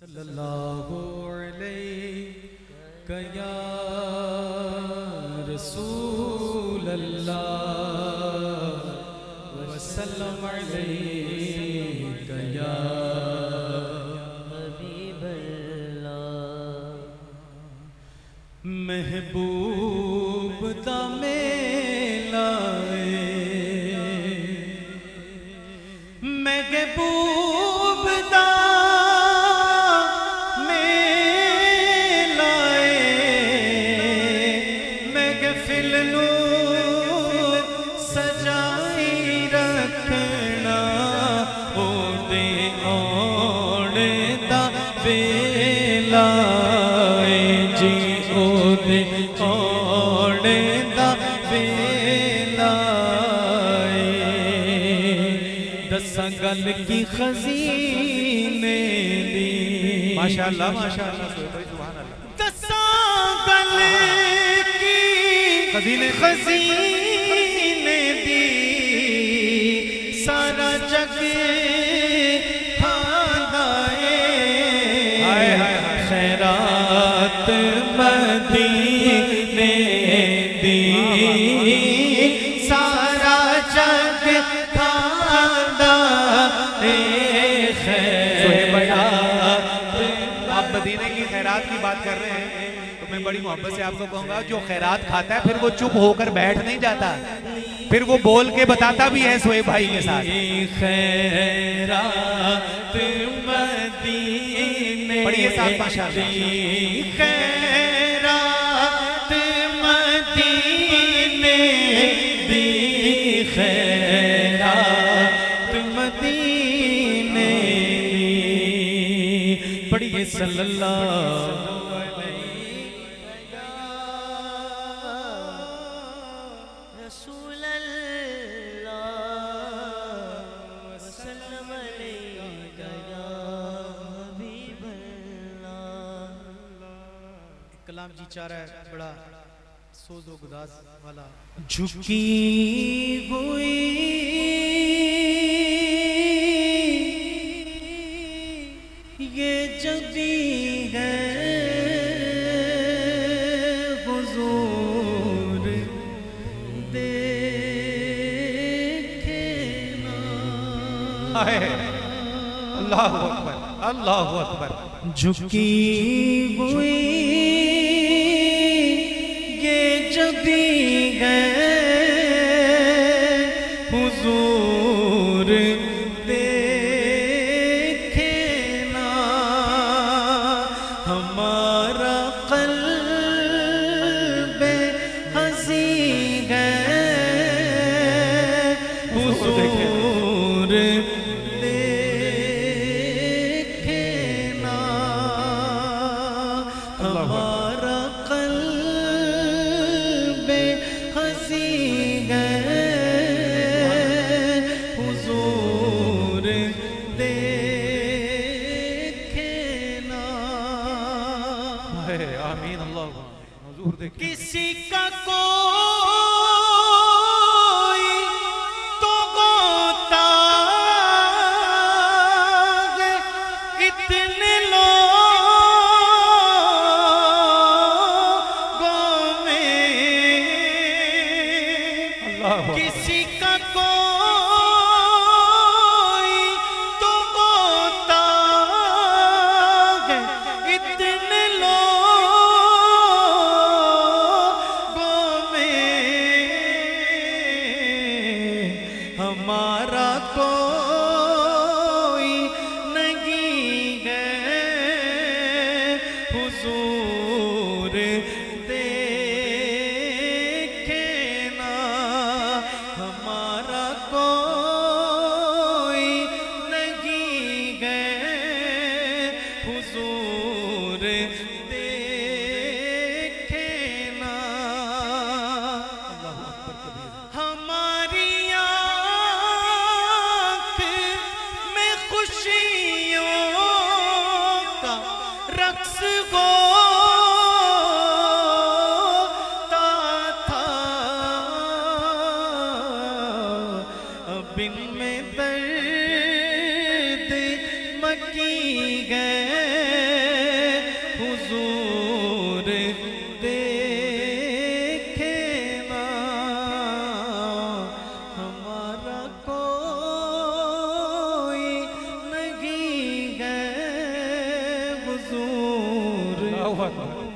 صلی اللہ علیہ یا رسول اللہ وسلم علیہ یا حبیب اللہ محبوب دا میلا گل کی خزینے دی۔ ماشاءاللہ ماشاءاللہ سوئے بھائی سبحان اللہ۔ دساں گل کی خزینے۔ خزینے دی۔ سارا جگ ہائے۔ خیرات مدینے دی۔ مدینے کی خیرات کی بات کر رہے ہیں تو میں بڑی محبت سے آپ کو کہوں گا جو خیرات کھاتا ہے پھر وہ چپ ہو کر بیٹھ نہیں جاتا پھر وہ بول کے بتاتا بھی ہے سوئے بھائی کے ساتھ خیرات مدینے پڑھیے ساتھ ماشاءاللہ۔ صلی اللہ کلام جی چاہ رہا ہے بڑا سوز و گداز والا جھکی ہوئی دیکھنا اللہ اکبر اللہ اکبر۔ جھکی ہوئی یہ جبی ہے حضور دیکھنا ہمارا قلب حضور دیکھنا۔ ہے آمین اللہ اکبر۔ حضور دیکھیں کسی کا کوئی کسی کا کوئی رقص ہوتا تھا۔ بن میں درد 怖い怖い